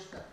Солнышко.